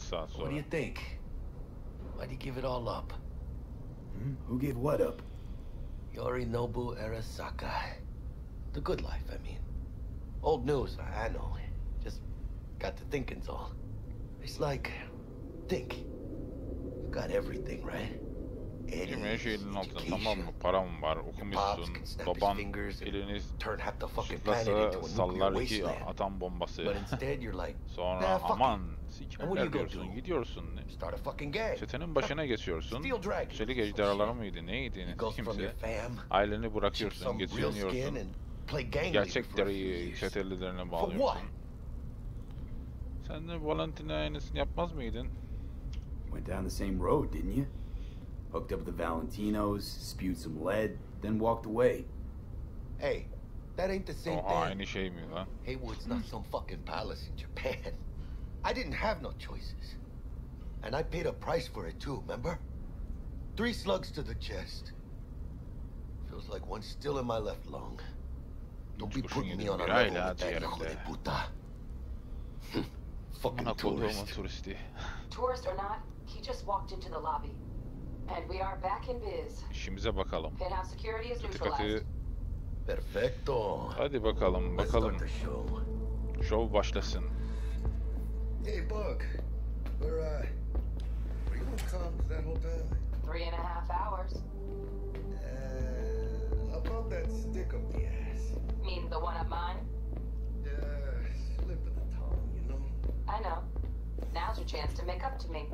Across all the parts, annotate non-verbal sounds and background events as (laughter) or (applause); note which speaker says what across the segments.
Speaker 1: saat
Speaker 2: What do you think? Why'd you give it all up?
Speaker 3: Hmm? Who gave what up?
Speaker 2: Yorinobu Arasaka. The good life, I mean. Old news, I I know. Just got to thinking's all. It's like, think. You got everything, right?
Speaker 1: Kim her şeyin
Speaker 2: Eddie's,
Speaker 1: altında tamam mı?
Speaker 2: education.
Speaker 1: Param var,
Speaker 2: Pops
Speaker 1: okumuşsun.
Speaker 2: can snap his
Speaker 1: Baban
Speaker 2: fingers and
Speaker 1: elini
Speaker 2: turn half the fucking planet
Speaker 1: şıklasa
Speaker 2: into a nuclear
Speaker 1: sallar ki
Speaker 2: wasteland.
Speaker 1: atom bombası.
Speaker 2: But instead, you're like, (laughs)
Speaker 1: Sonra
Speaker 2: fuck
Speaker 1: aman
Speaker 2: And what do
Speaker 1: sikimler
Speaker 2: you go
Speaker 1: diyorsun, gidiyorsun.
Speaker 2: start a fucking gang.
Speaker 1: Çetenin başına geçiyorsun. Çelik ejderhaları mıydı, neydi, kimse.
Speaker 2: fam,
Speaker 1: Aileni bırakıyorsun,
Speaker 2: some real skin
Speaker 1: geçiniyorsun. Gerçek deriyi çetelilerine
Speaker 2: For what?
Speaker 1: bağlıyorsun. Sen de Valentina aynısını yapmaz mıydın?
Speaker 3: Went down the same road, didn't you? Hooked up with the Valentinos, spewed some lead, then walked away.
Speaker 2: Hey, that ain't the same
Speaker 1: Oha
Speaker 2: thing.
Speaker 1: aynı şey mi lan?
Speaker 2: Haywood's not some fucking palace in Japan. I didn't have no choices. And I paid a price for it too, remember? Three slugs to the chest. Feels like one still in my left lung. Don't be putting me on a
Speaker 1: bir
Speaker 2: level
Speaker 1: ayla
Speaker 2: with that hijo de puta. (laughs) fucking tourist.
Speaker 4: Tourist or not, he just walked into the lobby. And we are back in biz.
Speaker 1: İşimize bakalım.
Speaker 4: Penthouse security is
Speaker 1: Katı
Speaker 4: neutralized.
Speaker 2: Perfecto.
Speaker 1: Hadi bakalım,
Speaker 2: Let's
Speaker 1: bakalım.
Speaker 2: start the show.
Speaker 1: Başlasın.
Speaker 5: Hey, Bug. Where, uh, where you gonna come to that hotel?
Speaker 4: Three and a half hours.
Speaker 5: Uh, about that stick up the ass.
Speaker 4: Mean the one up mine?
Speaker 5: Uh, slip of the tongue, you know?
Speaker 4: I know. Now's your chance to make up to me.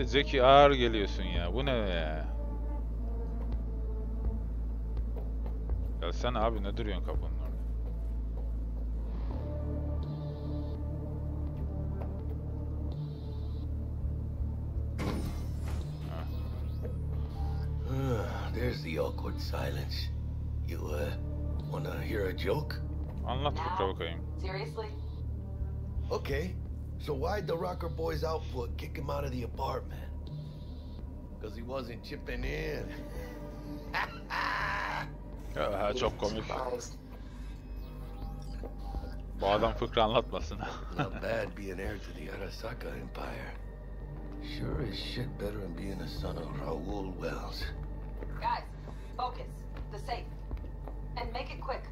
Speaker 1: Hadi Zeki ağır geliyorsun ya. Bu ne ya? Gelsene abi ne duruyorsun kapının orada? (sighs)
Speaker 2: There's the awkward silence. You, uh, wanna hear a joke?
Speaker 1: Anlat bakayım.
Speaker 4: Seriously?
Speaker 2: Okay, so why'd the Rocker Boys output kick him out of the apartment? Because he wasn't chipping in.
Speaker 1: Ya, çok komik.
Speaker 4: Surprised.
Speaker 1: Bu adam fıkra anlatmasın.
Speaker 2: Not bad being heir to the Arasaka Empire. Sure as shit better than being a son of Raoul Welles.
Speaker 4: Guys, focus. The safe. And make it quick.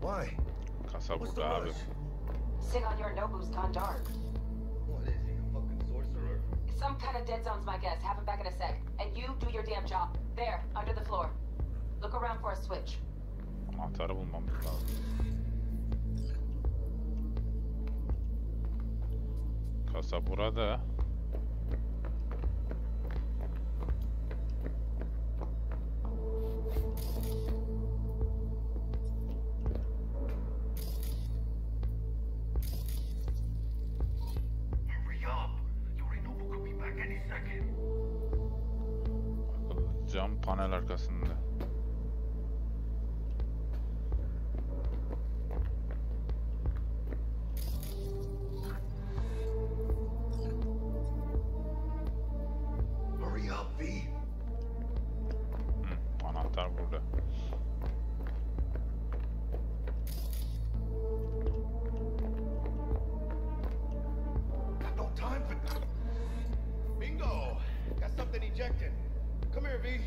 Speaker 2: Why?
Speaker 1: Kasa
Speaker 5: What's the
Speaker 1: burada abi.
Speaker 5: rush?
Speaker 4: Sigon Yorinobu's gone dark. Some kind of dead zone's my guess. Have him back in a sec. And you do your damn job. There, under the floor. Look around for a switch.
Speaker 1: Kasa burada. Cam panel arkasında.
Speaker 2: Come here, V.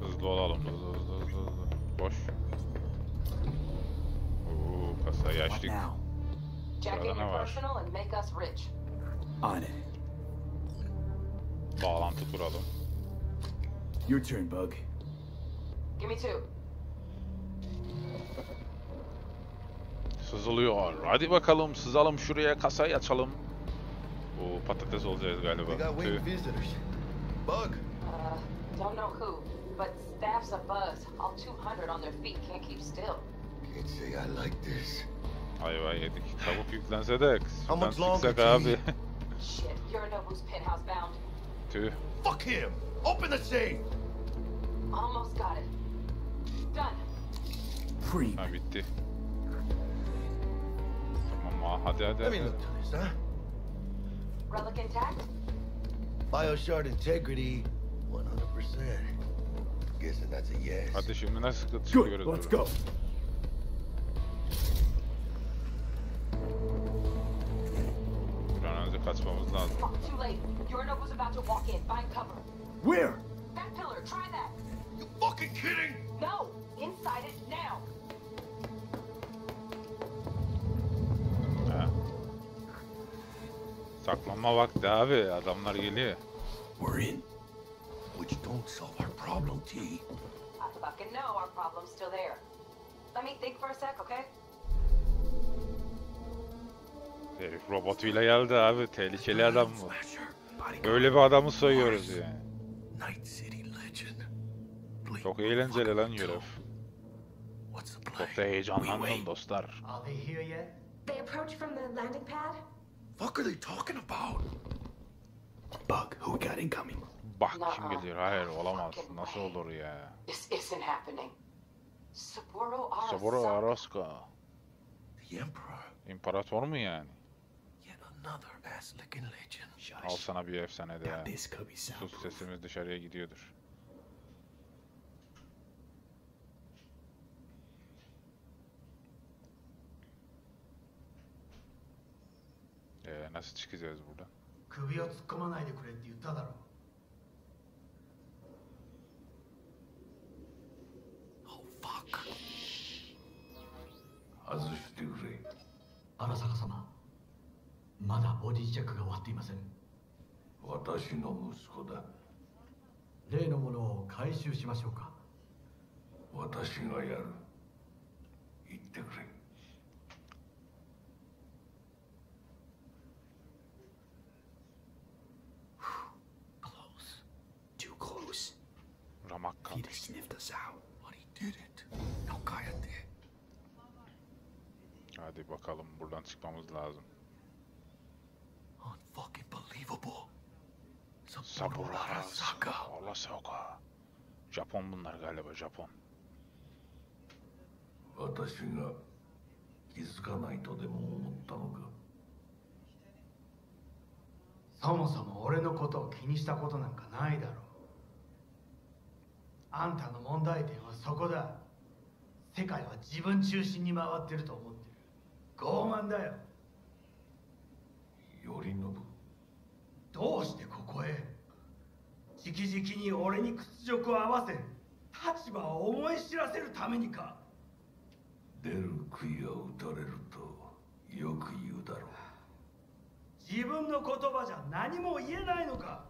Speaker 1: Hızlı olalım. Hızlı hızlı hızlı hızlı. Boş. Oo, kasayı
Speaker 3: What
Speaker 1: açtık.
Speaker 3: now?
Speaker 4: Jack in
Speaker 1: Sırada ne
Speaker 4: your
Speaker 1: var?
Speaker 4: personal and make us rich.
Speaker 3: On it.
Speaker 1: Bağlantı kuralım.
Speaker 3: Your turn, Bug.
Speaker 4: Give me two.
Speaker 1: Sızılıyor. Hadi bakalım sızalım şuraya kasayı açalım. Patates olacağız galiba.
Speaker 2: We got
Speaker 1: Tüh.
Speaker 2: visitors. Bug.
Speaker 4: Uh, don't know who, but staff's a buzz. All 200 on their feet can't keep still.
Speaker 2: Can't say I like this.
Speaker 1: Ayva yedik. Tavuk yüklense de
Speaker 2: How much
Speaker 1: kısımdan
Speaker 2: longer,
Speaker 1: çıksak abi.
Speaker 4: Shit, Yorinobu's penthouse bound.
Speaker 1: Tüh.
Speaker 2: Fuck him! Open the safe!
Speaker 4: Almost got it. Done.
Speaker 3: Creep.
Speaker 1: Ha bitti. Hadi hadi
Speaker 2: Let me
Speaker 1: hadi.
Speaker 2: look this, huh?
Speaker 4: Relic intact?
Speaker 2: Bioshard integrity, 100%. Guessing that's a yes.
Speaker 1: Hadi şimdi nasıl
Speaker 3: Good,
Speaker 1: çıkıyoruz
Speaker 3: let's
Speaker 1: buradan?
Speaker 3: go.
Speaker 1: Bir an önce kaçmamız lazım.
Speaker 4: Fuck, too late. Yorinobu's about to walk in. Find cover.
Speaker 3: Where?
Speaker 4: That pillar, try that.
Speaker 2: You fucking kidding?
Speaker 4: No! Inside it now!
Speaker 1: Saklanma vakti abi. Adamlar geliyor.
Speaker 3: We're in.
Speaker 2: Which don't solve our problem, T.
Speaker 4: I fucking know our problem's still there. Let me think for a sec, okay?
Speaker 1: Herif robotuyla geldi abi. Tehlikeli adam bu. Böyle bir adamı soyuyoruz yani. Çok eğlenceli lan
Speaker 2: play?
Speaker 1: Çok da heyecanlandım dostlar.
Speaker 6: They
Speaker 7: approach from the landing pad?
Speaker 2: Fuck are they talking about?
Speaker 3: Bug, who we got incoming?
Speaker 1: Bak kim geliyor. Hayır olamaz. Nasıl olur ya?
Speaker 4: This isn't happening. Saburo Arasaka.
Speaker 1: Saburo Araska.
Speaker 2: The Emperor.
Speaker 1: İmparator mu yani?
Speaker 2: Yet another ass-licking legend.
Speaker 1: Al sana bir efsane de.
Speaker 3: Sus
Speaker 1: sesimiz
Speaker 3: dışarıya gidiyordur. え
Speaker 1: ー、
Speaker 3: な
Speaker 1: すちきぜずぶら。
Speaker 6: 首を突っ込まないでくれって言っただろ。
Speaker 2: う。
Speaker 5: 外してくれ。
Speaker 6: 荒坂様まだボディジェックが終わっていません。
Speaker 5: 私の息子だ。
Speaker 6: 例のものを回収しましょうか。
Speaker 5: 私がやる。言ってくれ。
Speaker 1: Hadi bakalım buradan çıkmamız lazım.
Speaker 2: Unfucking believable.
Speaker 1: Saburo
Speaker 2: Arasaka.
Speaker 1: Arasaka. Japon bunlar galiba Japon.
Speaker 5: 私が気づかないとでも思ったのか
Speaker 6: そもそも俺のことを気にしたことなんかないだろうあんたの問題点はそこだ世界は自分中心に回ってると思ってる傲慢だよ。
Speaker 5: 頼信。
Speaker 6: どうしてここへ？直々に俺に屈辱を合わせ立場を思い知らせるためにか。
Speaker 5: 出る杭は打たれるとよく言うだろう。
Speaker 6: 自分の言葉じゃ何も言えないのか。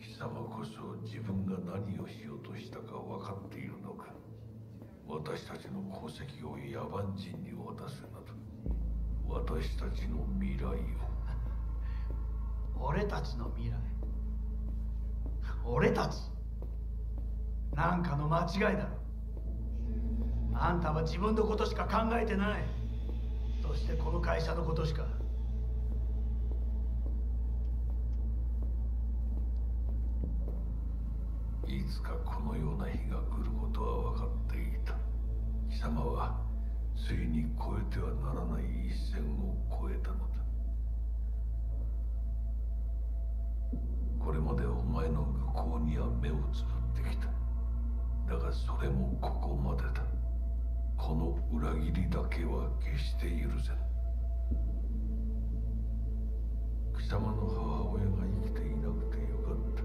Speaker 5: 貴様こそ自分が何をしようとしたか分かっているのか私たちの功績を野蛮人に渡すなど私たちの未来を。
Speaker 6: 俺たちの未来？俺たち？なんかの間違いだろ。あんたは自分のことしか考えてない。そしてこの会社のことしか。
Speaker 5: いつかこのような日が来ることは分かっていた。様はついに越えてはならない一線を越えたのだ。これまでお前の愚行には目をつぶってきた。だがそれもここまでだ。この裏切りだけは決して許せぬ貴様の母親が生きていなくてよかった。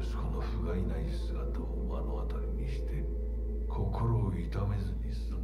Speaker 5: 息子の不甲斐ない姿を目の当たり心を痛めずに済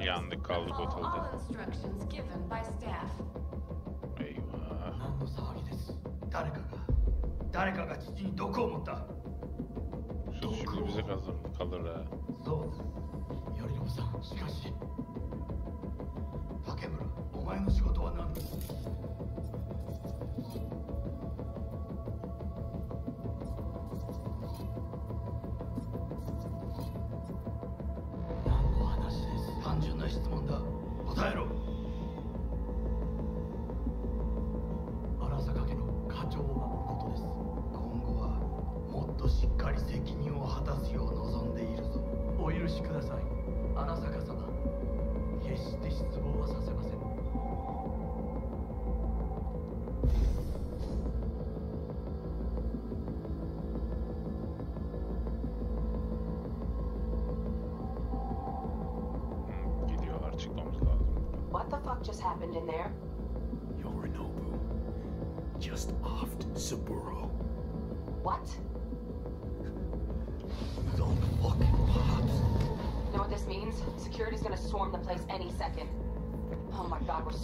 Speaker 1: Yandık,
Speaker 7: and
Speaker 1: kaldık otelde. Eyvah.
Speaker 6: 何の騒ぎです誰かが誰かが父に毒を持った
Speaker 1: Şu şimdi bize kalır, kalır ha.
Speaker 6: そうよりもさんしかし竹村お前の仕事は何だ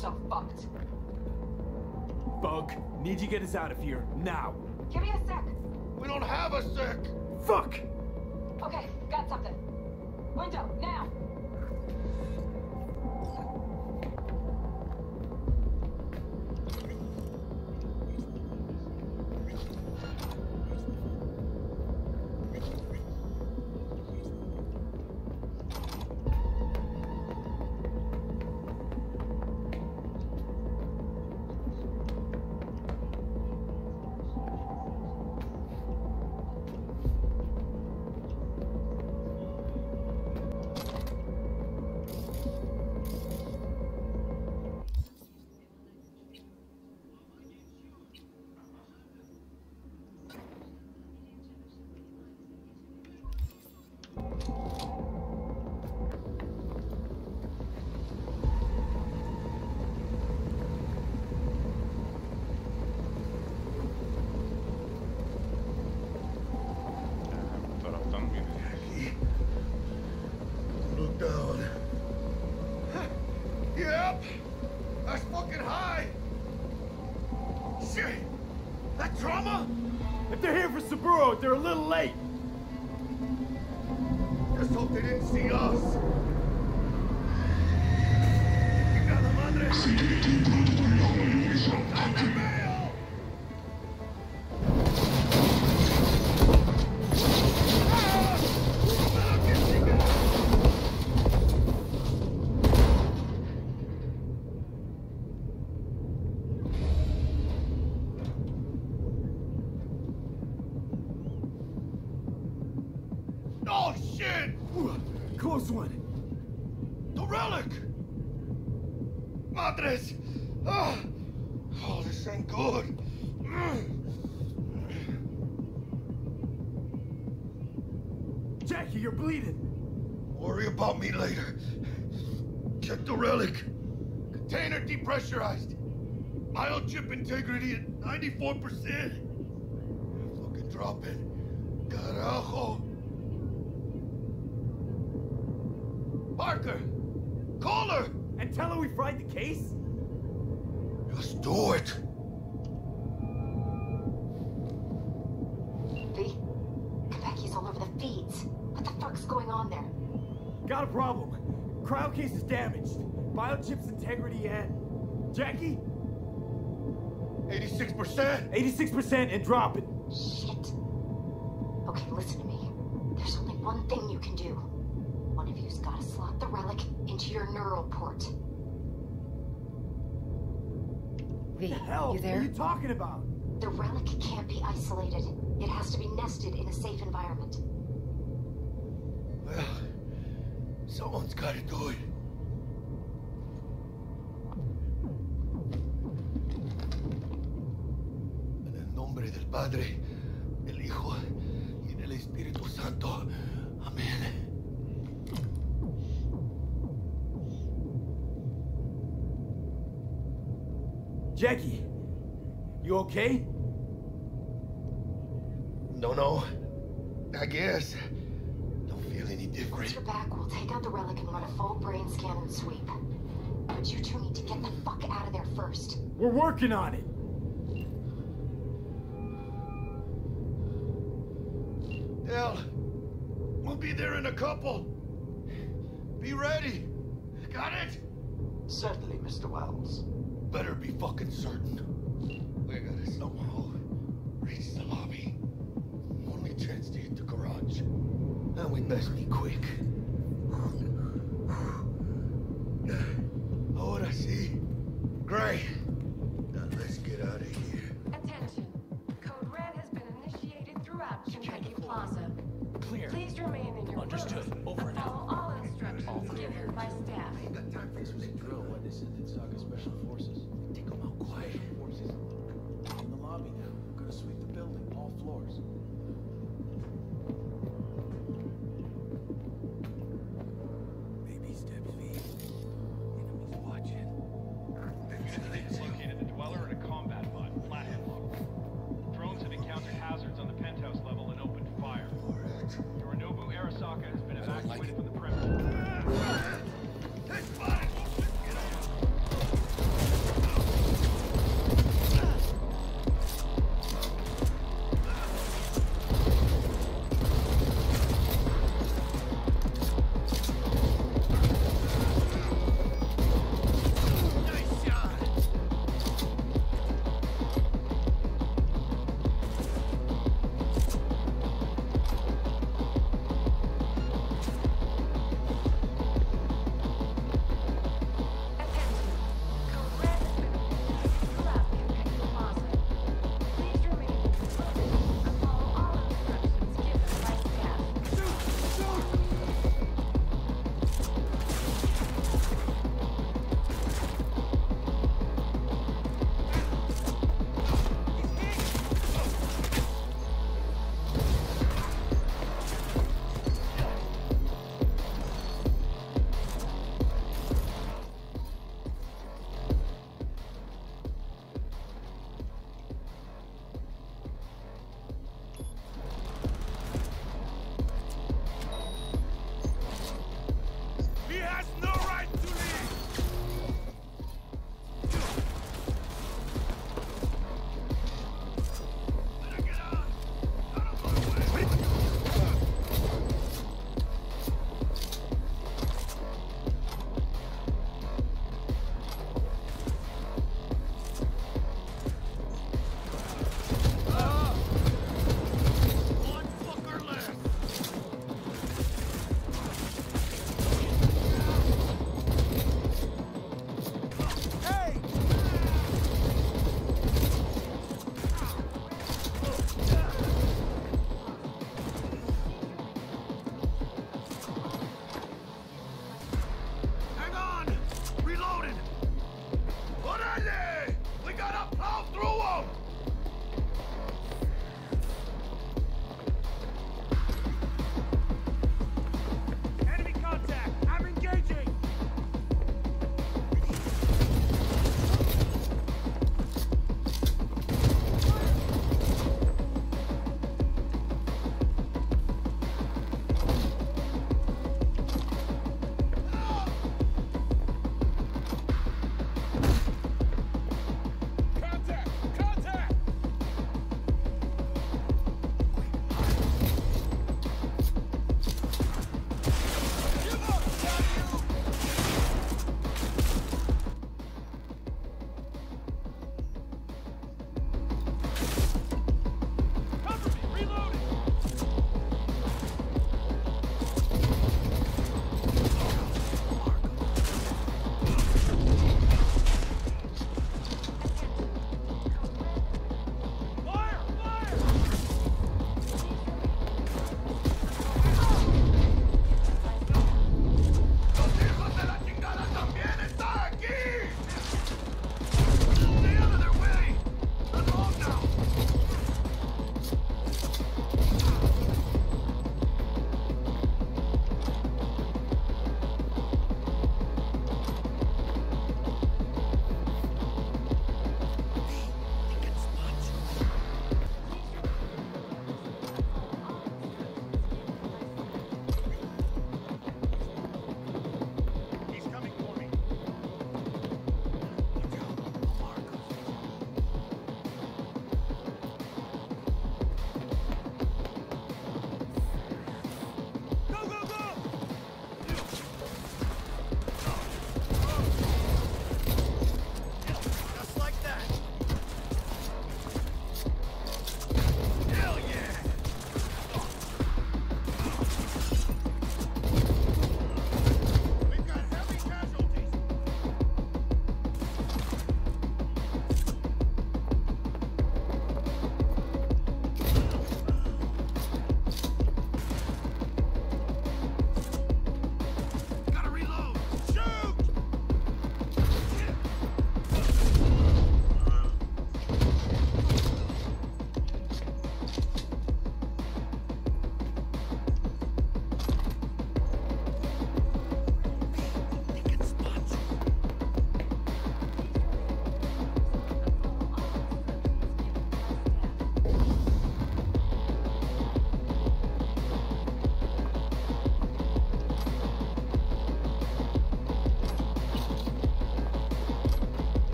Speaker 4: so fucked.
Speaker 3: Bug, need you get us out of here now.
Speaker 4: Give me a sec.
Speaker 2: We don't have a sec.
Speaker 3: Fuck!
Speaker 4: Okay, got something. Window, now!
Speaker 2: That trauma?
Speaker 3: If they're here for Saburo, they're a little late.
Speaker 2: Just hope they didn't see us. Chingada madre. 94%. Fucking drop it. Carajo. Parker! Call her!
Speaker 3: And tell her we fried the case?
Speaker 2: Just do it.
Speaker 4: V? Konpeki's all over the feeds. What the fuck's going on there?
Speaker 3: Got a problem. Cryo case is damaged. Biochip's integrity at... Jackie?
Speaker 2: 86%.
Speaker 3: 86% and drop it.
Speaker 4: Shit. Okay, listen to me. There's only one thing you can do. One of you's gotta slot the relic into your neural port.
Speaker 7: V,
Speaker 3: The hell
Speaker 7: you
Speaker 3: are you talking about?
Speaker 4: The relic can't be isolated. It has to be nested in a safe environment.
Speaker 2: Well, someone's gotta do it. En el Padre, del Hijo y del Espíritu Santo. Amén.
Speaker 3: Jackie, you okay?
Speaker 2: No, no. I guess. Don't feel any different.
Speaker 8: Once
Speaker 2: different.
Speaker 8: you're back, we'll take out the relic and run a full brain scan and sweep. But you two need to get the fuck out of there first.
Speaker 3: We're working on it.
Speaker 2: Hell, we'll be there in a couple. Be ready. Got it?
Speaker 9: Certainly, Mr. Welles.
Speaker 2: Better be fucking certain. We gotta somehow reach the lobby. Only chance to hit the garage. And we best be quick.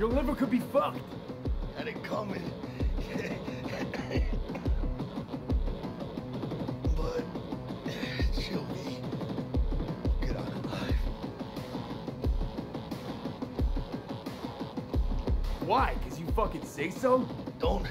Speaker 10: Your
Speaker 3: liver could be fucked.
Speaker 2: Had it coming. but she'll be get out alive.
Speaker 3: Why? Cause you fucking say so?
Speaker 2: Don't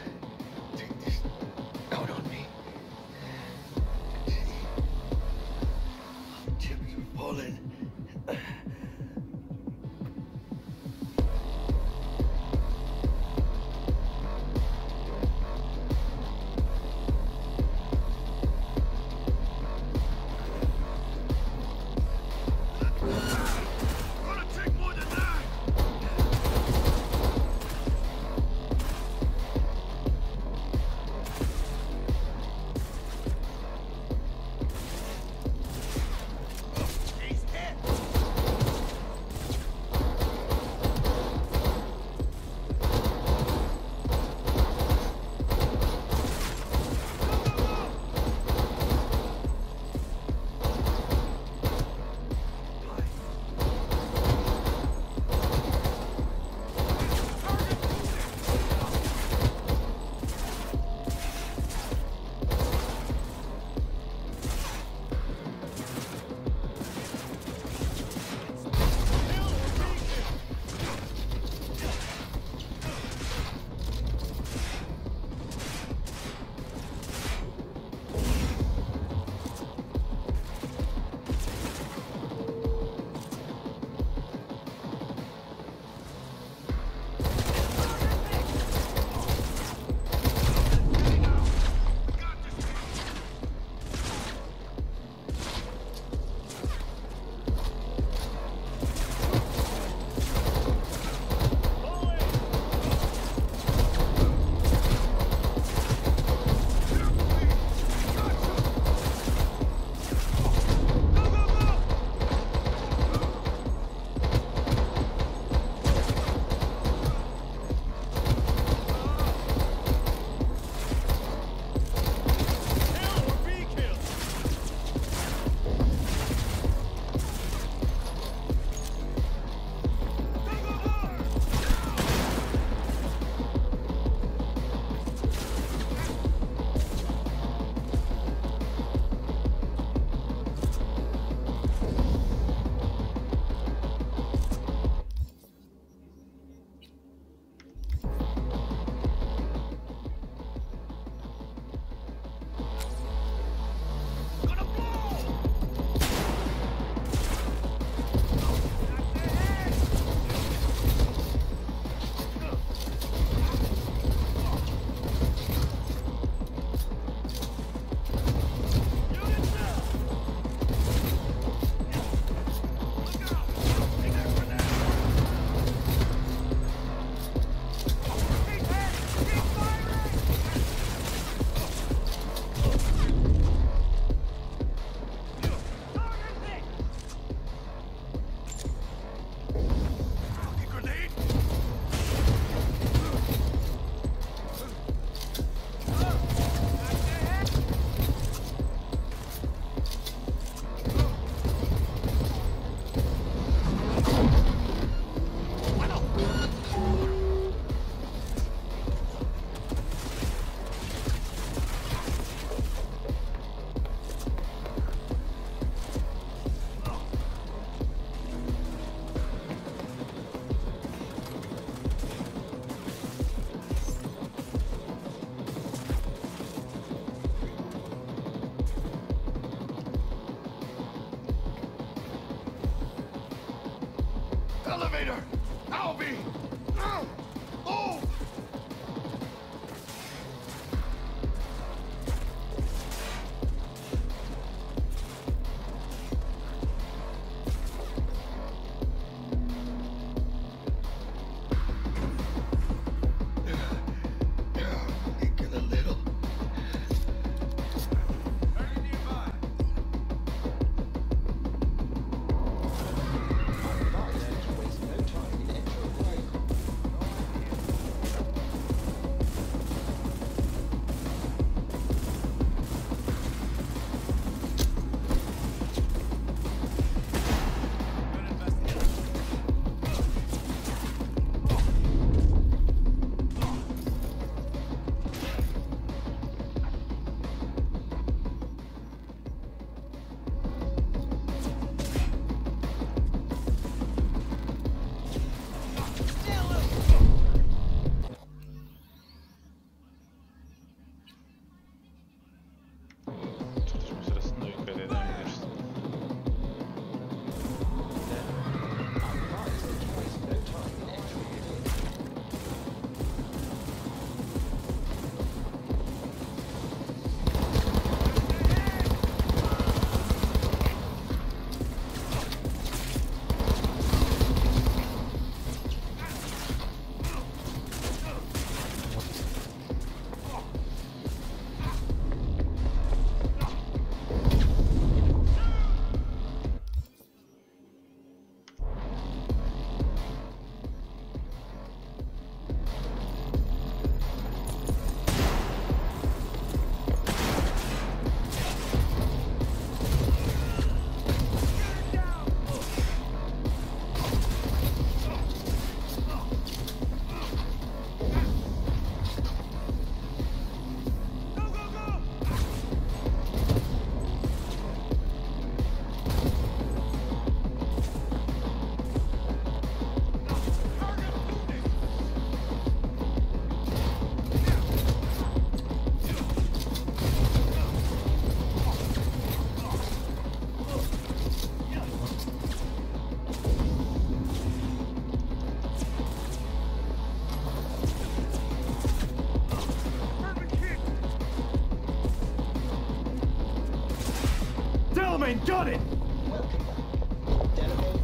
Speaker 3: and gun it!
Speaker 11: Welcome back. Delegate,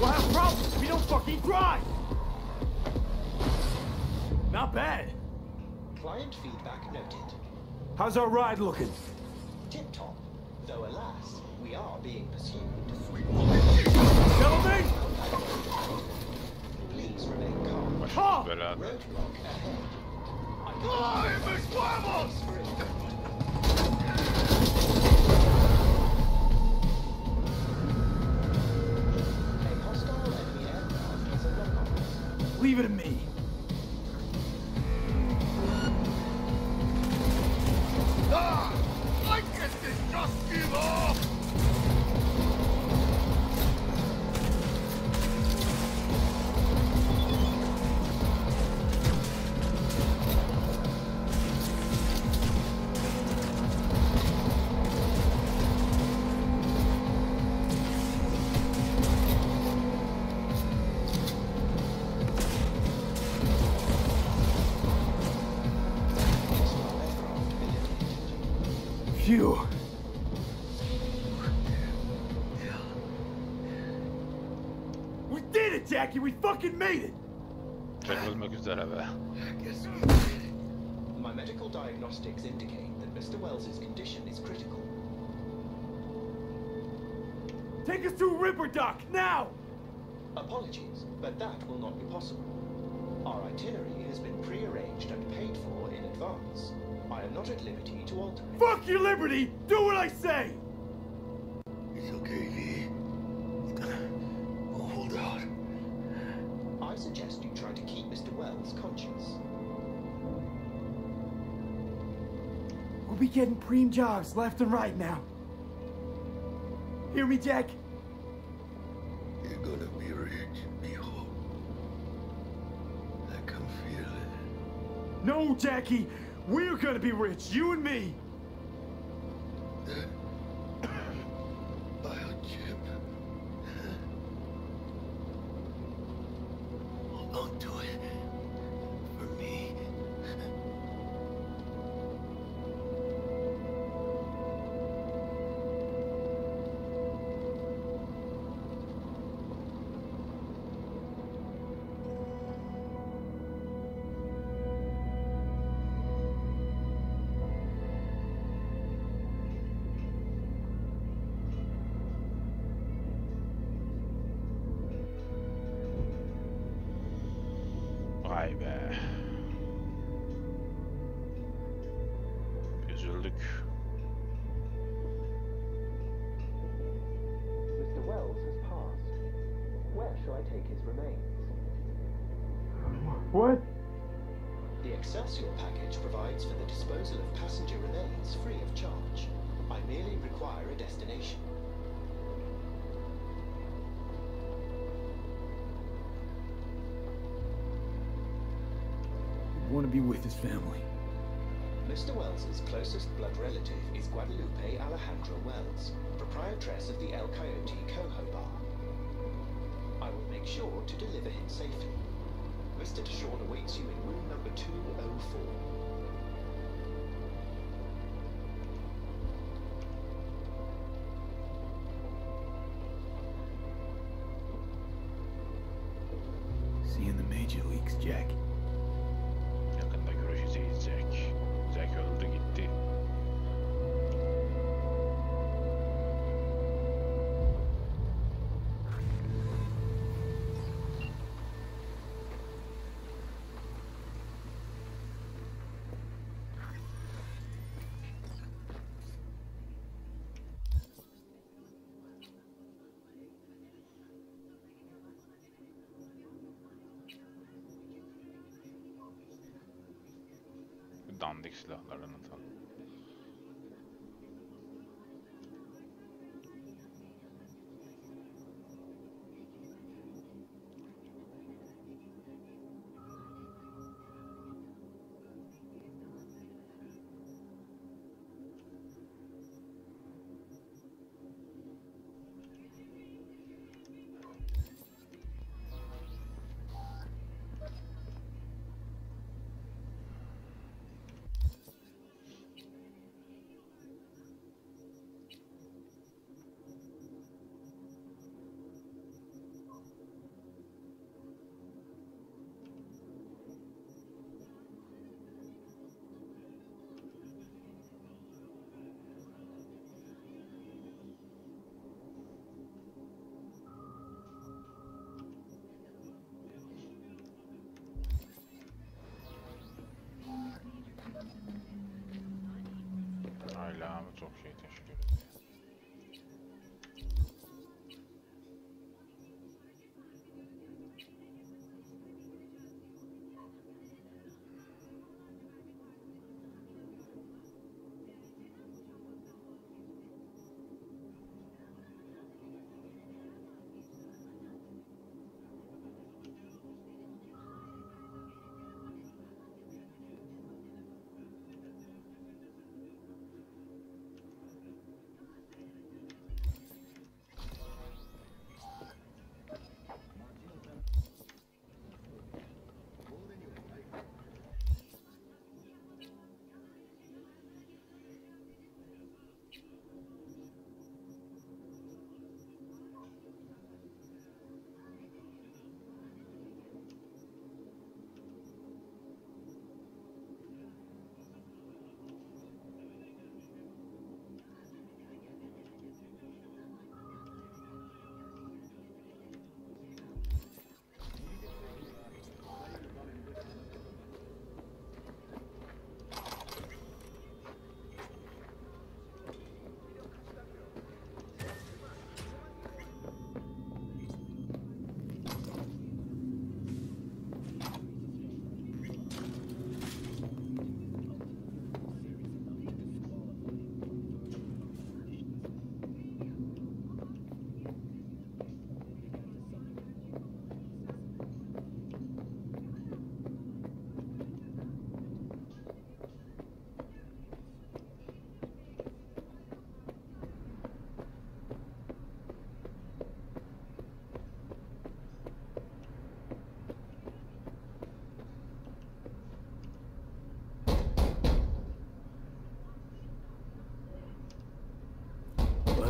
Speaker 3: We'll have problems if we don't fucking drive! Not bad.
Speaker 11: client feedback noted.
Speaker 3: How's our ride looking?
Speaker 11: Tip top. Though alas, we are being pursued.
Speaker 3: Gentlemen!
Speaker 11: Please remain calm.
Speaker 3: Ha!
Speaker 1: Belada.
Speaker 11: Roadblock ahead. I Place for
Speaker 3: Jackie! We fucking made it!
Speaker 1: Çekilmek üzere be.
Speaker 11: My medical diagnostics indicate that Mr. Welles's condition is critical.
Speaker 3: Take us to ripperdoc, now!
Speaker 11: Apologies, but that will not be possible. Our itinerary has been pre-arranged and paid for in advance. I am not at liberty to alter it.
Speaker 3: Fuck your liberty! Do what I say!
Speaker 2: It's okay, V.
Speaker 11: suggest try to keep Mr. Welles conscious.
Speaker 3: We'll be getting preem jobs left and right now. Hear me, Jack?
Speaker 2: You're gonna be rich, mijo. I can feel it.
Speaker 3: No, Jackie! We're gonna be rich, you and me!
Speaker 1: Vay be. Üzüldük.
Speaker 11: Mr. Welles has passed. Where shall I take his remains?
Speaker 3: What?
Speaker 11: The Excelsior package provides for the disposal of passenger remains free of charge. I merely require a destination.
Speaker 3: Want to be with his family.
Speaker 11: Mr. Welles's closest blood relative is Guadalupe Alejandra Wells, proprietress of the El Coyote Cojo Bar. I will make sure to deliver him safely. Mr. DeShawn awaits you in room number 204.
Speaker 3: See you in the major leagues, Jack.
Speaker 1: Dandik silahlarını tam. Ailəmi çox şey.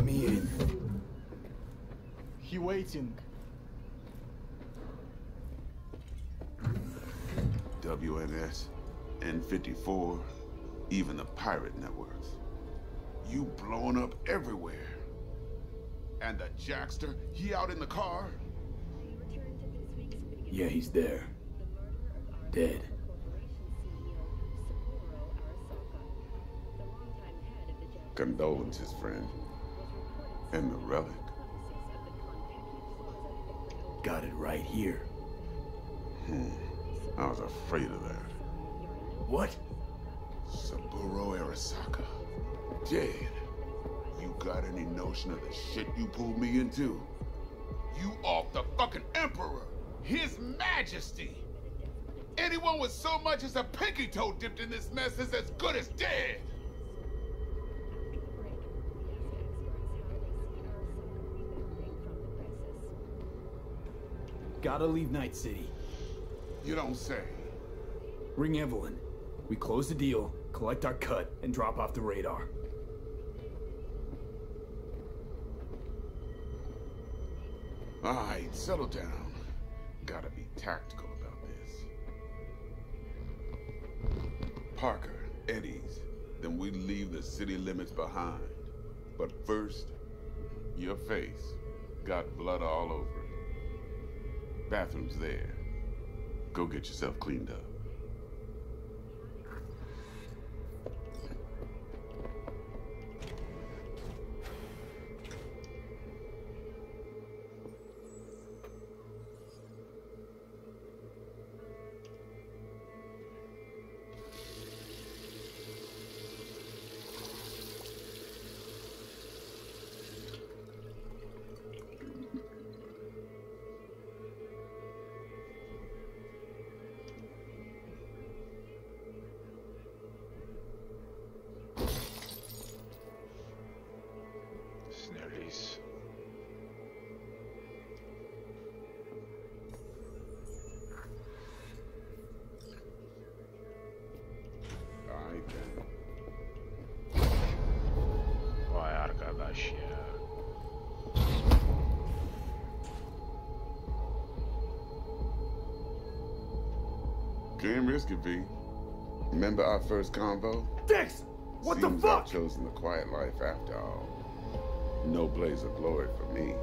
Speaker 3: Me in.
Speaker 12: He waiting.
Speaker 13: WNS, N54, even the pirate networks. You blowing up everywhere. And the Jackster, he out in the car?
Speaker 3: Yeah, he's there. Dead.
Speaker 13: Condolences, friend. And the relic.
Speaker 3: Got it right here.
Speaker 13: Hmm. I was afraid of that.
Speaker 3: What?
Speaker 13: Saburo Arasaka. Dead. You got any notion of the shit you pulled me into? You off the fucking Emperor! His Majesty! Anyone with so much as a pinky toe dipped in this mess is as good as dead!
Speaker 3: Gotta leave Night City.
Speaker 13: You don't say.
Speaker 3: Ring Evelyn. We close the deal, collect our cut, and drop off the radar.
Speaker 13: Alright, settle down. Gotta be tactical about this. Parker, Eddie's. Then we leave the city limits behind. But first, your face. Got blood all over. Bathroom's there. Go get yourself cleaned up. Can't risk it, V. Remember our first convo?
Speaker 3: Dex! What
Speaker 13: Seems
Speaker 3: the fuck?
Speaker 13: I've chosen the quiet life after all. No blaze of glory for me.